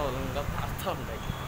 我那个,거팍 타.